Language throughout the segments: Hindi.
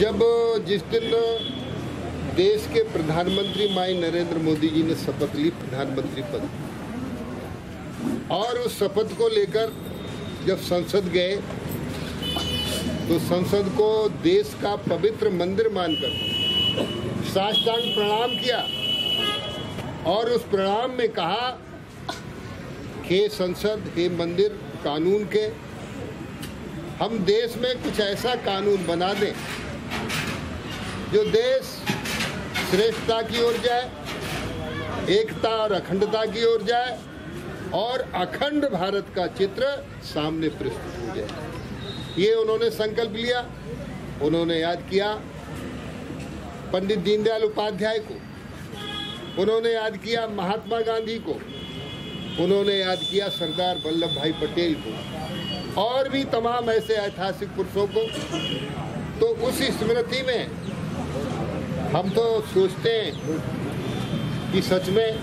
जब जिस दिन देश के प्रधानमंत्री माई नरेंद्र मोदी जी ने शपथ ली प्रधानमंत्री पद, और उस शपथ को लेकर जब संसद गए तो संसद को देश का पवित्र मंदिर मानकर साष्टांग प्रणाम किया, और उस प्रणाम में कहा, हे संसद, हे मंदिर, कानून के, हम देश में कुछ ऐसा कानून बना दें जो देश श्रेष्ठता की ओर जाए, एकता और अखंडता की ओर जाए, और अखंड भारत का चित्र सामने प्रस्तुत हो जाए। ये उन्होंने संकल्प लिया, उन्होंने याद किया, पंडित दीनदयाल उपाध्याय को, उन्होंने याद किया महात्मा गांधी को, उन्होंने याद किया सरदार वल्लभ भाई पटेल को, और भी तमाम ऐसे ऐतिहासिक पुरुषों को। तो उस स्मृति में हम तो सोचते हैं कि सच में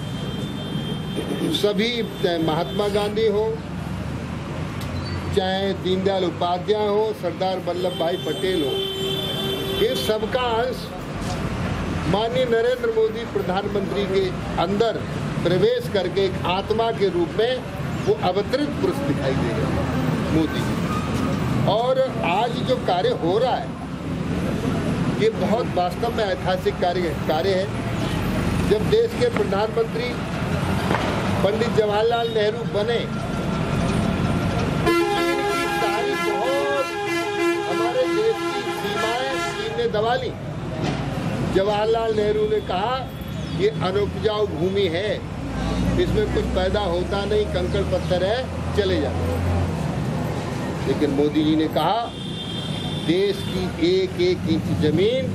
सभी, चाहे महात्मा गांधी हो, चाहे दीनदयाल उपाध्याय हो, सरदार वल्लभ भाई पटेल हो, ये सबका अंश माननीय नरेंद्र मोदी प्रधानमंत्री के अंदर प्रवेश करके एक आत्मा के रूप में वो अवतरित पुरुष दिखाई दे रहे हैं मोदी और आज जो कार्य हो रहा है ये बहुत वास्तव में ऐतिहासिक कार्य कार्य है। जब देश के प्रधानमंत्री पंडित जवाहरलाल नेहरू बने हमारे देश की सीमाएँ चीन ने दबा ली जवाहरलाल नेहरू ने कहा, ये अनुपजाऊ भूमि है, इसमें कुछ पैदा होता नहीं, कंकड़ पत्थर है, चले जाते लेकिन मोदी जी ने कहा देश की एक एक इंच ज़मीन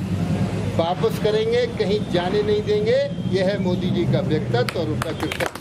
वापस करेंगे, कहीं जाने नहीं देंगे। यह है मोदी जी का व्यक्तित्व और उनका कृतज्ञ